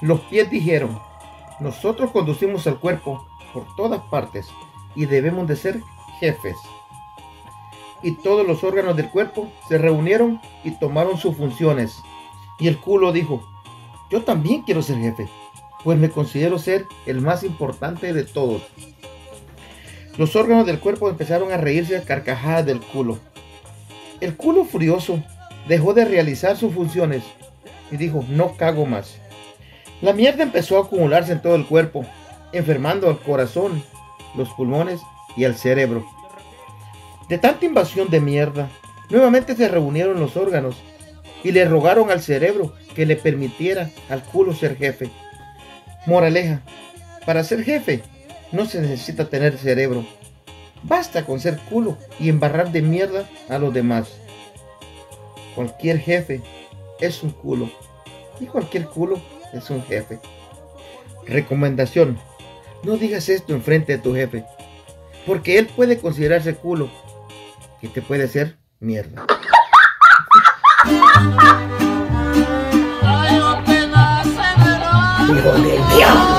Los pies dijeron, nosotros conducimos el cuerpo por todas partes y debemos de ser jefes. Y todos los órganos del cuerpo se reunieron y tomaron sus funciones. Y el culo dijo, yo también quiero ser jefe, pues me considero ser el más importante de todos. Los órganos del cuerpo empezaron a reírse a carcajadas del culo. El culo furioso dejó de realizar sus funciones y dijo, no cago más. La mierda empezó a acumularse en todo el cuerpo, enfermando al corazón, los pulmones y al cerebro. De tanta invasión de mierda, nuevamente se reunieron los órganos y le rogaron al cerebro que le permitiera al culo ser jefe. Moraleja, para ser jefe no se necesita tener cerebro. Basta con ser culo y embarrar de mierda a los demás. Cualquier jefe es un culo y cualquier culo es un jefe. Recomendación. No digas esto enfrente de tu jefe. Porque él puede considerarse culo. Y te puede ser mierda. Hijo del diablo.